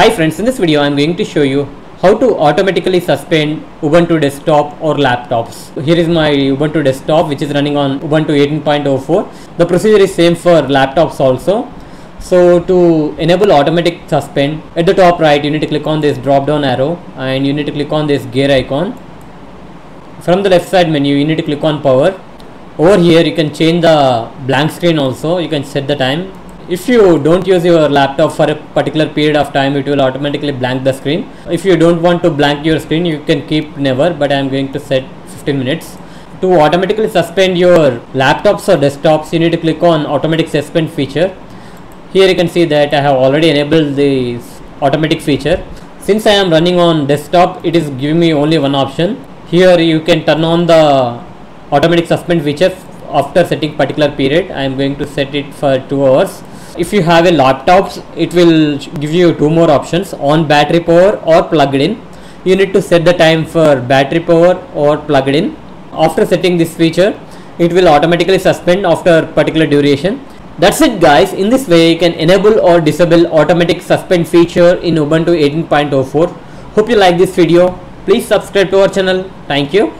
Hi friends, in this video I am going to show you how to automatically suspend Ubuntu desktop or laptops. Here is my Ubuntu desktop which is running on Ubuntu 18.04. The procedure is same for laptops also. So to enable automatic suspend at the top right you need to click on this drop down arrow and you need to click on this gear icon. From the left side menu you need to click on power. Over here you can change the blank screen also you can set the time if you don't use your laptop for a particular period of time it will automatically blank the screen. If you don't want to blank your screen you can keep never but i am going to set 15 minutes. To automatically suspend your laptops or desktops you need to click on automatic suspend feature. Here you can see that i have already enabled this automatic feature. Since i am running on desktop it is giving me only one option. Here you can turn on the automatic suspend feature after setting particular period. I am going to set it for 2 hours if you have a laptop it will give you two more options on battery power or plugged in. You need to set the time for battery power or plugged in. After setting this feature it will automatically suspend after particular duration. That's it guys. In this way you can enable or disable automatic suspend feature in ubuntu 18.04 hope you like this video. Please subscribe to our channel. Thank you.